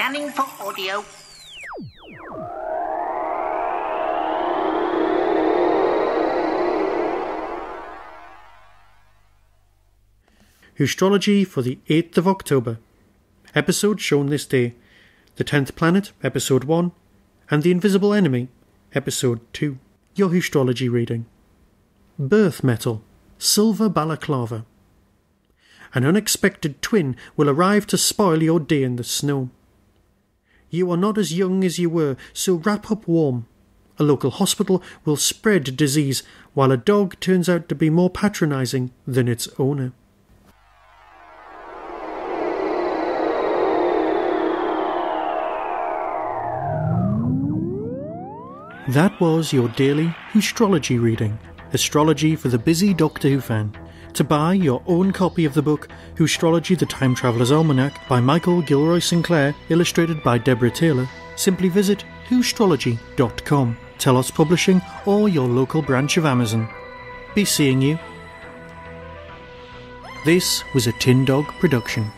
Scanning for audio. Astrology for the 8th of October. Episode shown this day The Tenth Planet, Episode 1, and The Invisible Enemy, Episode 2. Your astrology reading. Birth metal, silver balaclava. An unexpected twin will arrive to spoil your day in the snow. You are not as young as you were, so wrap up warm. A local hospital will spread disease, while a dog turns out to be more patronizing than its owner. That was your daily astrology reading. Astrology for the busy Doctor Who fan. To buy your own copy of the book Whostrology the Time Traveller's Almanac by Michael Gilroy Sinclair, illustrated by Deborah Taylor, simply visit whostrology.com, Telos Publishing, or your local branch of Amazon. Be seeing you. This was a Tin Dog production.